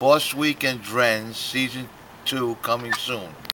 Boss Week and Dren Season 2 coming soon.